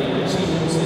Chief Horses 12-year-old Killer Jeffrey.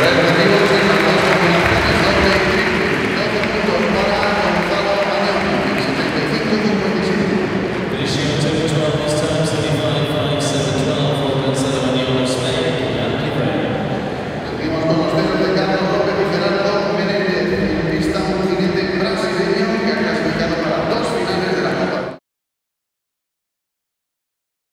Gracias.